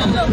Não, não, não.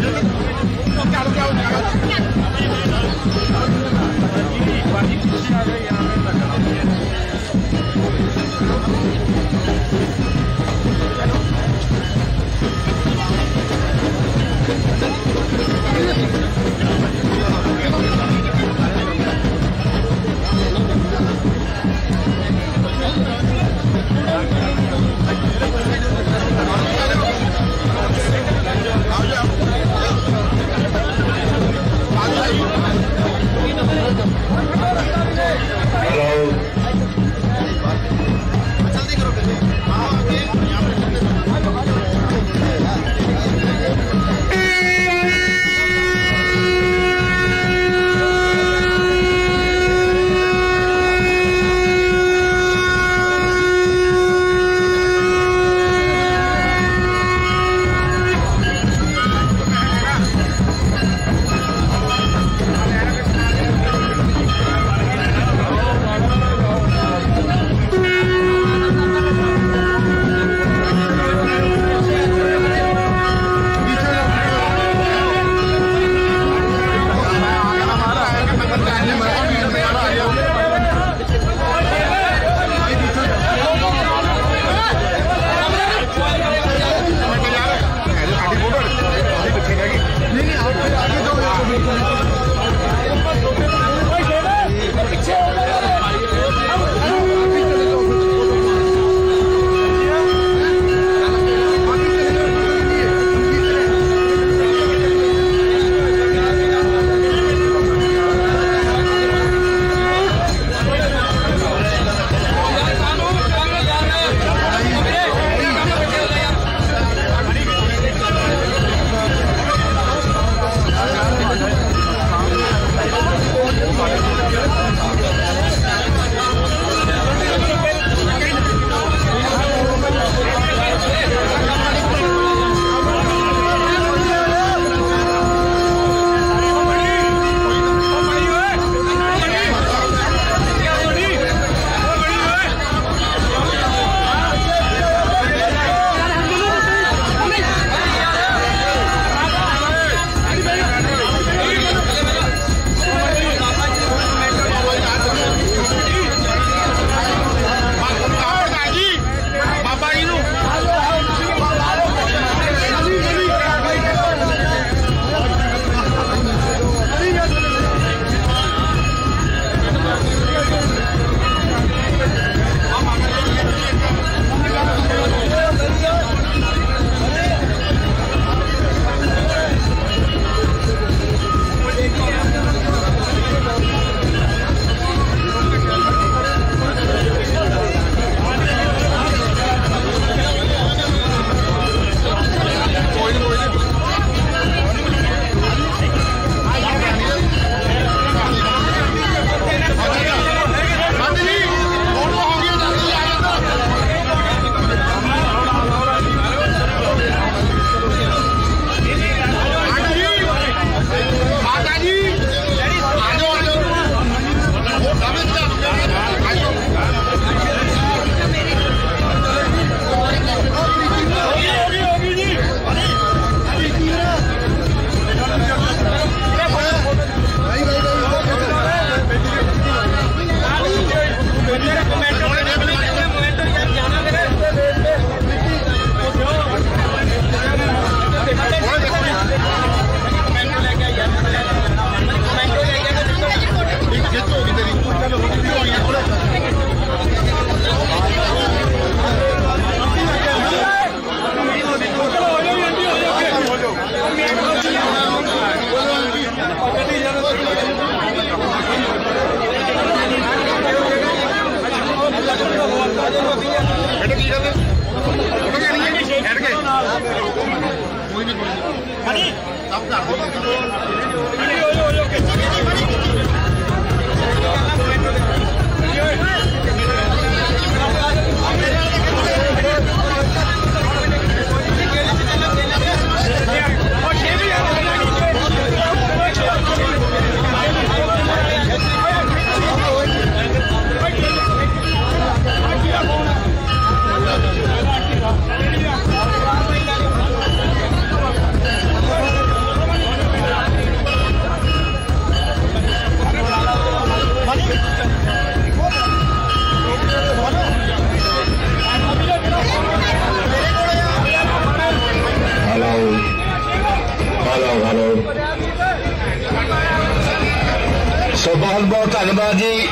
بہت دنوباد جی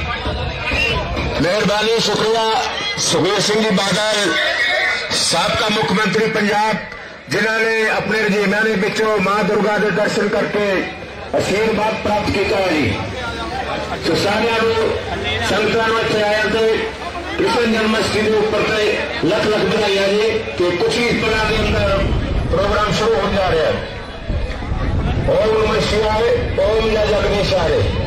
مہربانی شکریہ سکھبیر سنگھ جی بادل مکھ منتری پنجاب جنہوں نے اپنے پچھوں ماں درگا کے درشن کر کے آشرواد پراپت کیا جی سارا کے اوپر لکھ لکھ بنائی جی کہ کچھ ہی کے اندر پروگرام شروع ہو جا رہا ہے اوم رہے ہیں جگنیش آئے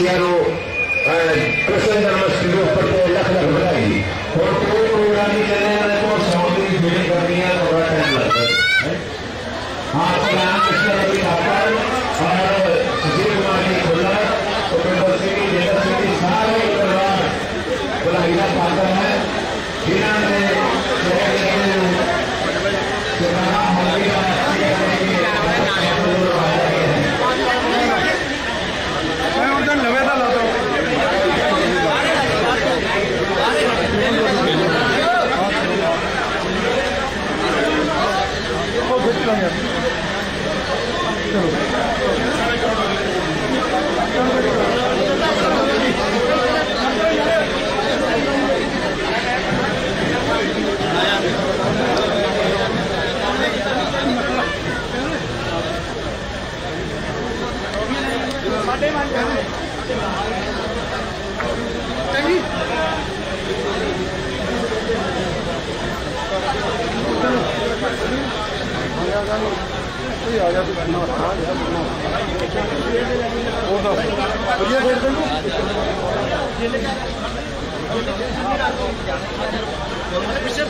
سارے بڑھائی ساتھ نے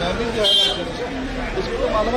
Ben bir de